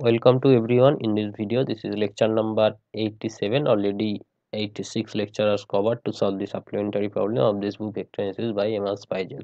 welcome to everyone in this video. This is lecture number 87 already 86 lectures covered to solve the supplementary problem of this book analysis by M.R. Spiegel.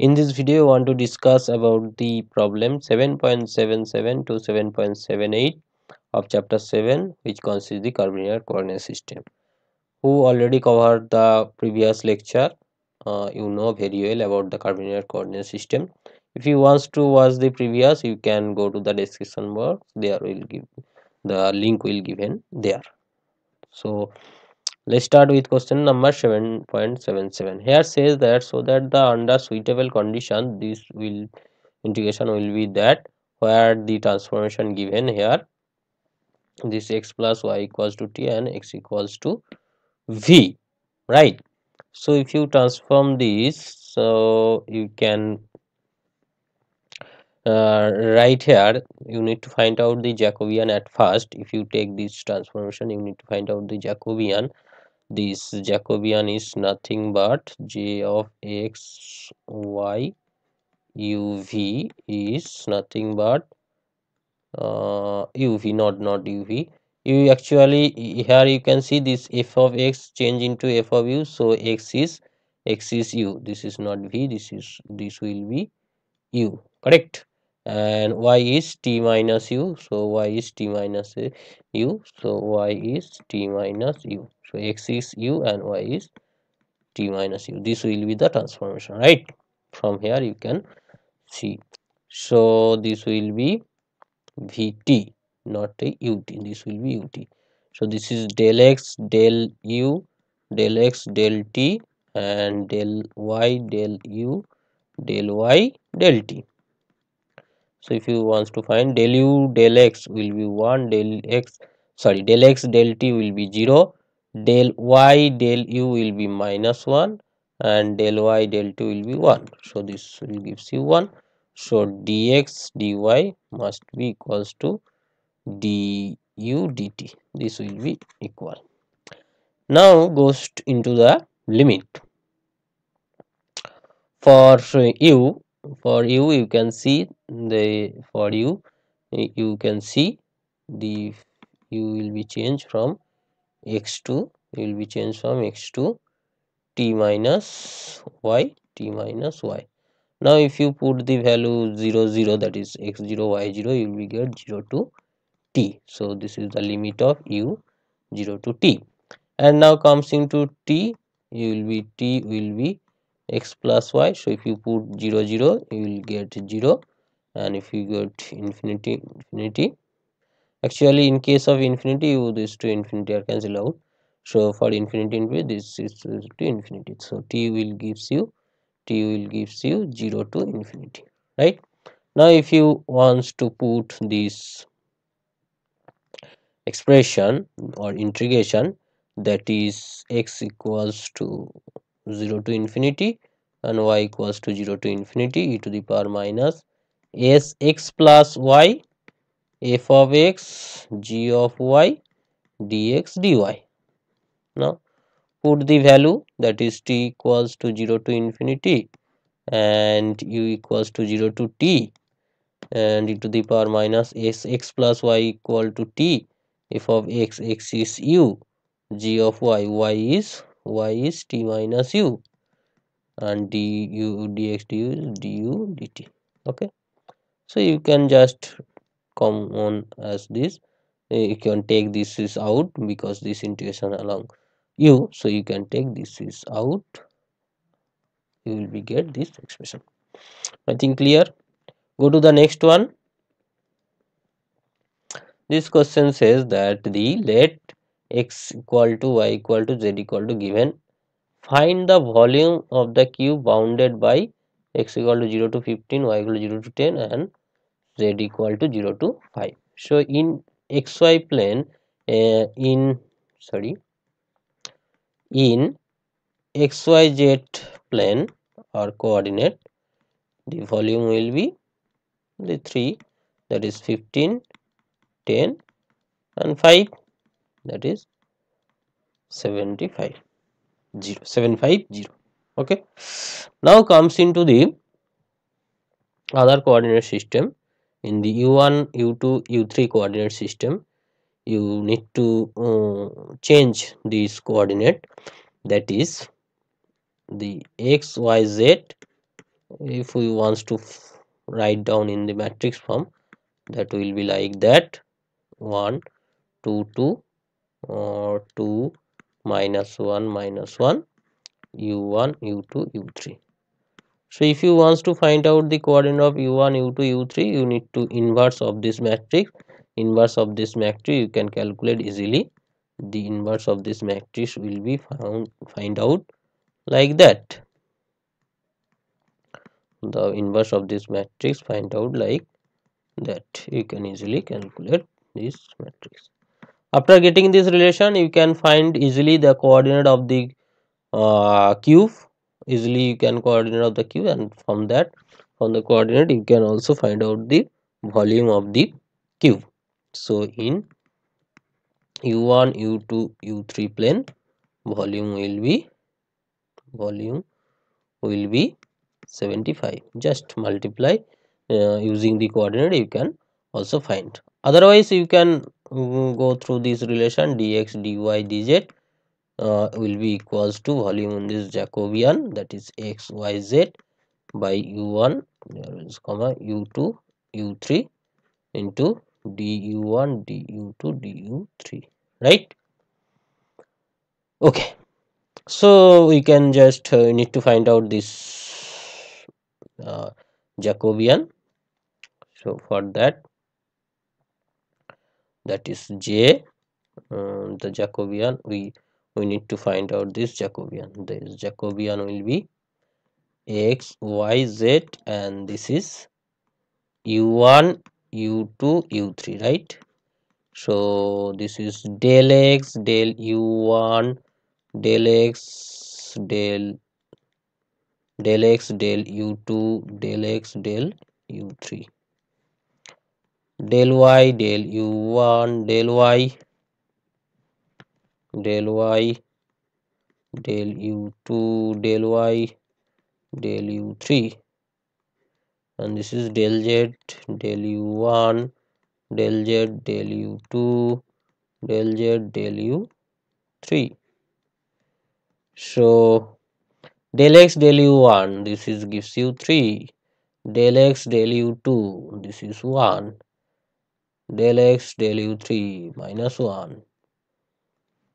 In this video I want to discuss about the problem 7.77 to 7.78 of chapter 7 which consists the curvilinear coordinate system. Who already covered the previous lecture? Uh, you know very well about the curvilinear coordinate system if you wants to watch the previous you can go to the description box. There will give the link will given there. So let's start with question number 7.77 here says that so that the under suitable condition this will integration will be that where the transformation given here this x plus y equals to t and x equals to v right? So if you transform this so you can uh, right here you need to find out the Jacobian at first. If you take this transformation you need to find out the Jacobian this Jacobian is nothing but j of x y u v is nothing but uh, u v not not u v. You actually here you can see this f of x change into f of u. So x is x is u. This is not v. This is this will be u. Correct and y is t minus u. So y is t minus u. So y is t minus u. So x is u and y is t minus u. This will be the transformation right? From here you can see. So this will be vt not a ut this will be ut so this is del x del u del x del t and del y del u del y del t so if you wants to find del u del x will be 1 del x sorry del x del t will be 0 del y del u will be minus 1 and del y del t will be 1 so this will gives you 1 so dx dy must be equals to du dt. This will be equal. Now goes into the limit. For u for u you can see the for you. You can see the u will be changed from x to will be changed from x to t minus y t minus y. Now if you put the value 0 0 that is x0 y0 you will get 0 to t. So this is the limit of u 0 to t. And now comes into t you will be t will be x plus y. So if you put 0 0 you will get 0 and if you get infinity infinity actually in case of infinity you this to infinity are cancel out so for infinity infinity this is to infinity. So t will gives you t will gives you 0 to infinity right? Now if you wants to put this expression or integration that is x equals to 0 to infinity and y equals to 0 to infinity e to the power minus s x plus y f of x g of y dx dy now put the value that is t equals to 0 to infinity and u equals to 0 to t and e to the power minus s x plus y equal to t. F of x x is u. G of y y is y is t minus u. And du dx du is du dt okay so you can just come on as this. Eh, you can take this is out because this integration along u so you can take this is out. You will be get this expression. I think clear? Go to the next one. This question says that the let x equal to y equal to z equal to given. Find the volume of the cube bounded by x equal to 0 to 15 y equal to 0 to 10 and z equal to 0 to 5 so in xy plane uh, in sorry in xyz plane or coordinate the volume will be the 3 that is 15 10 and 5 that is 75 0 750 okay. Now comes into the other coordinate system in the u1 u2 u3 coordinate system you need to uh, change this coordinate. That is the x y z if we wants to write down in the matrix form that will be like that. 1 2 2 or 2 minus 1 minus 1 u1 u2 u3 so if you wants to find out the coordinate of u1 u2 u3 you need to inverse of this matrix. Inverse of this matrix you can calculate easily. The inverse of this matrix will be found find out like that. The inverse of this matrix find out like that. You can easily calculate this matrix. After getting this relation you can find easily the coordinate of the uh, cube easily you can coordinate of the cube and from that from the coordinate you can also find out the volume of the cube so in u1 u2 u3 plane volume will be volume will be 75 just multiply uh, using the coordinate you can also find. Otherwise you can um, go through this relation dx dy dz uh, will be equals to volume in this jacobian that is x y z by u1 comma u2 u3 into du1 du2 du3 right? Okay so we can just uh, need to find out this uh, jacobian. So for that that is j um, the jacobian we we need to find out this jacobian. This jacobian will be x y z and this is u1 u2 u3 right? So this is del x del u1 del x del del x del u2 del x del u3 del y del u1 del y del y del u2 del y del u3 and this is del z del u1 del z del u2 del z del u3 so del x del u1 this is gives you 3 del x del u2 this is 1 del x del u3 minus 1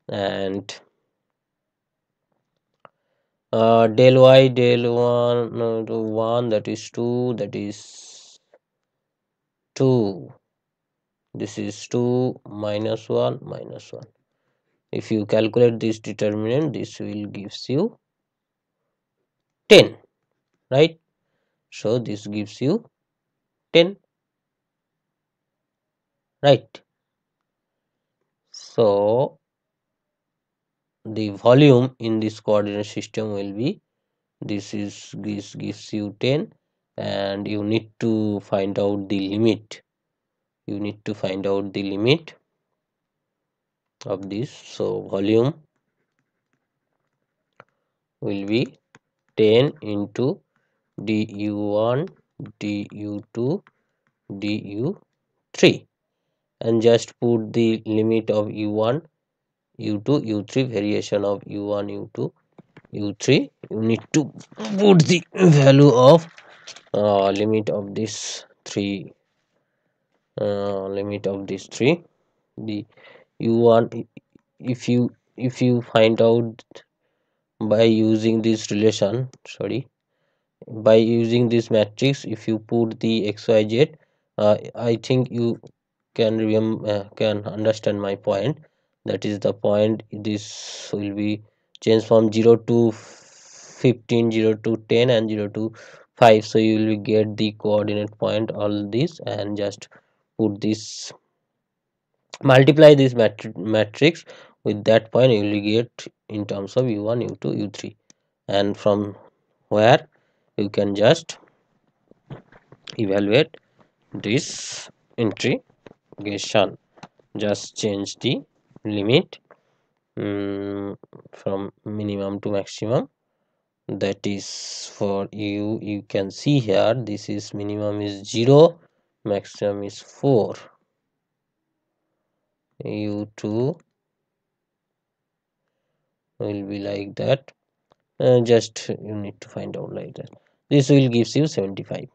and uh, del y del 1 no, 1 that is 2 that is 2 this is 2 minus 1 minus 1 if you calculate this determinant this will gives you 10 right? So this gives you 10 right? So the volume in this coordinate system will be this is this gives you 10 and you need to find out the limit. You need to find out the limit of this. So volume will be 10 into du1 du2 du3 and just put the limit of u1 u2 u3 variation of u1 u2 u3 you need to put the value of uh, limit of this three uh, limit of this three. The u1 if you if you find out by using this relation sorry by using this matrix if you put the xyz uh, i think you can remember uh, can understand my point that is the point. This will be changed from 0 to 15 0 to 10 and 0 to 5 so you will get the coordinate point all this and just put this multiply this matri matrix. With that point you will get in terms of u1 u2 u3 and from where you can just evaluate this integration. Just change the limit um, from minimum to maximum. That is for you. You can see here this is minimum is 0 maximum is 4 u2 will be like that. Uh, just you need to find out like that. This will gives you 75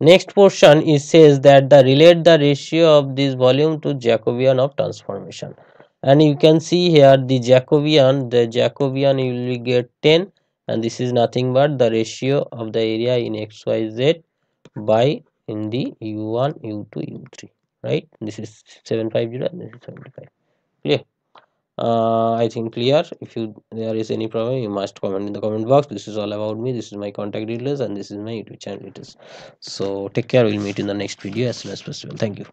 next portion is says that the relate the ratio of this volume to jacobian of transformation and you can see here the jacobian the jacobian you will get 10 and this is nothing but the ratio of the area in xyz by in the u1 u2 u3 right? This is 750 and this is 75 clear? Uh, i think clear. If you there is any problem you must comment in the comment box. This is all about me. This is my contact details and this is my youtube channel. Is. So take care. We'll meet in the next video as soon as possible. Thank you